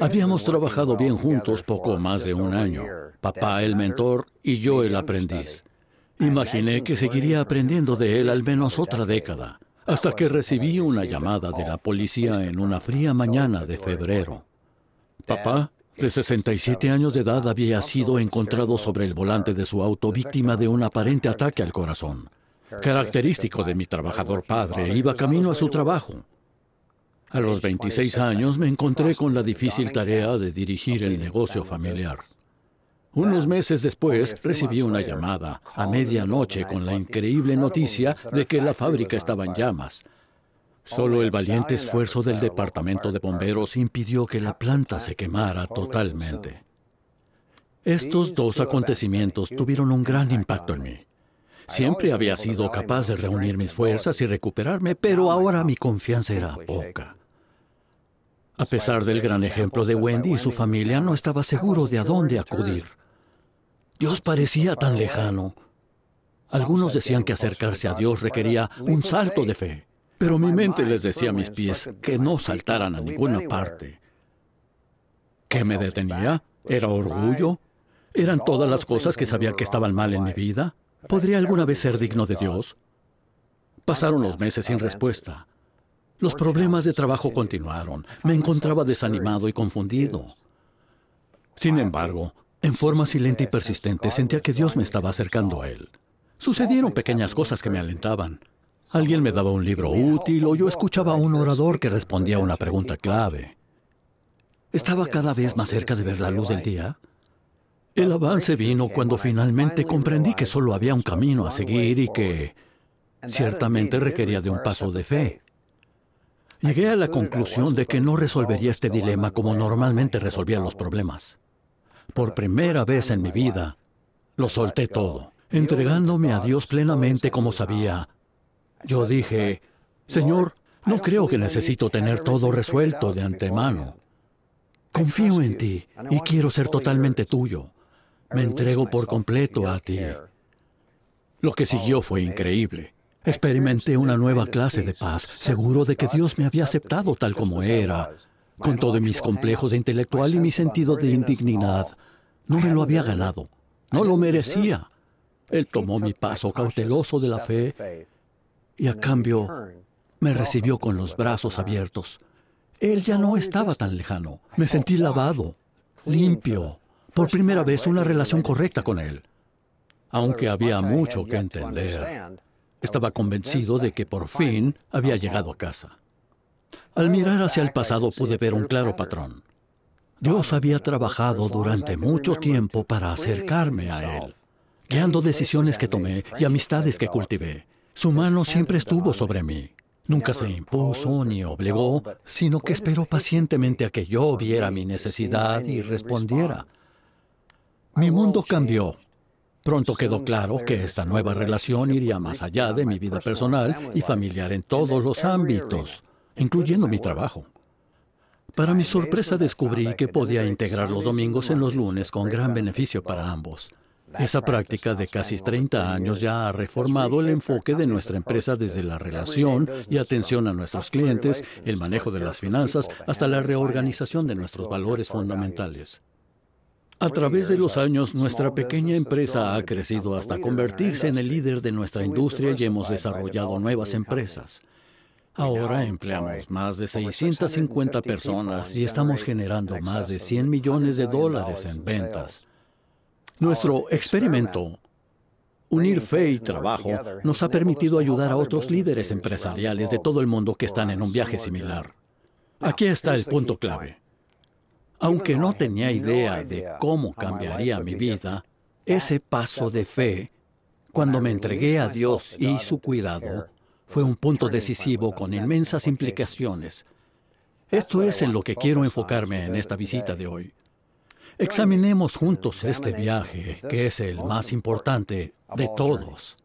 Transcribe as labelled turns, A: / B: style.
A: Habíamos trabajado bien juntos poco más de un año, papá el mentor y yo el aprendiz. Imaginé que seguiría aprendiendo de él al menos otra década, hasta que recibí una llamada de la policía en una fría mañana de febrero. Papá, de 67 años de edad, había sido encontrado sobre el volante de su auto víctima de un aparente ataque al corazón. Característico de mi trabajador padre, iba camino a su trabajo. A los 26 años me encontré con la difícil tarea de dirigir el negocio familiar. Unos meses después recibí una llamada a medianoche con la increíble noticia de que la fábrica estaba en llamas. Solo el valiente esfuerzo del departamento de bomberos impidió que la planta se quemara totalmente. Estos dos acontecimientos tuvieron un gran impacto en mí. Siempre había sido capaz de reunir mis fuerzas y recuperarme, pero ahora mi confianza era poca. A pesar del gran ejemplo de Wendy y su familia, no estaba seguro de a dónde acudir. Dios parecía tan lejano. Algunos decían que acercarse a Dios requería un salto de fe, pero mi mente les decía a mis pies que no saltaran a ninguna parte. ¿Qué me detenía? ¿Era orgullo? ¿Eran todas las cosas que sabía que estaban mal en mi vida? ¿Podría alguna vez ser digno de Dios? Pasaron los meses sin respuesta. Los problemas de trabajo continuaron. Me encontraba desanimado y confundido. Sin embargo, en forma silente y persistente sentía que Dios me estaba acercando a Él. Sucedieron pequeñas cosas que me alentaban. Alguien me daba un libro útil o yo escuchaba a un orador que respondía a una pregunta clave. Estaba cada vez más cerca de ver la luz del día. El avance vino cuando finalmente comprendí que solo había un camino a seguir y que ciertamente requería de un paso de fe. Llegué a la conclusión de que no resolvería este dilema como normalmente resolvía los problemas. Por primera vez en mi vida, lo solté todo, entregándome a Dios plenamente como sabía. Yo dije, Señor, no creo que necesito tener todo resuelto de antemano. Confío en ti y quiero ser totalmente tuyo. Me entrego por completo a ti. Lo que siguió fue increíble. Experimenté una nueva clase de paz, seguro de que Dios me había aceptado tal como era, con todos mis complejos de intelectual y mi sentido de indignidad. No me lo había ganado, no lo merecía. Él tomó mi paso cauteloso de la fe y a cambio me recibió con los brazos abiertos. Él ya no estaba tan lejano. Me sentí lavado, limpio, por primera vez una relación correcta con Él. Aunque había mucho que entender. Estaba convencido de que por fin había llegado a casa. Al mirar hacia el pasado pude ver un claro patrón. Dios había trabajado durante mucho tiempo para acercarme a Él, guiando decisiones que tomé y amistades que cultivé. Su mano siempre estuvo sobre mí. Nunca se impuso ni obligó, sino que esperó pacientemente a que yo viera mi necesidad y respondiera. Mi mundo cambió Pronto quedó claro que esta nueva relación iría más allá de mi vida personal y familiar en todos los ámbitos, incluyendo mi trabajo. Para mi sorpresa descubrí que podía integrar los domingos en los lunes con gran beneficio para ambos. Esa práctica de casi 30 años ya ha reformado el enfoque de nuestra empresa desde la relación y atención a nuestros clientes, el manejo de las finanzas, hasta la reorganización de nuestros valores fundamentales. A través de los años, nuestra pequeña empresa ha crecido hasta convertirse en el líder de nuestra industria y hemos desarrollado nuevas empresas. Ahora empleamos más de 650 personas y estamos generando más de 100 millones de dólares en ventas. Nuestro experimento, unir fe y trabajo, nos ha permitido ayudar a otros líderes empresariales de todo el mundo que están en un viaje similar. Aquí está el punto clave. Aunque no tenía idea de cómo cambiaría mi vida, ese paso de fe, cuando me entregué a Dios y su cuidado, fue un punto decisivo con inmensas implicaciones. Esto es en lo que quiero enfocarme en esta visita de hoy. Examinemos juntos este viaje, que es el más importante de todos.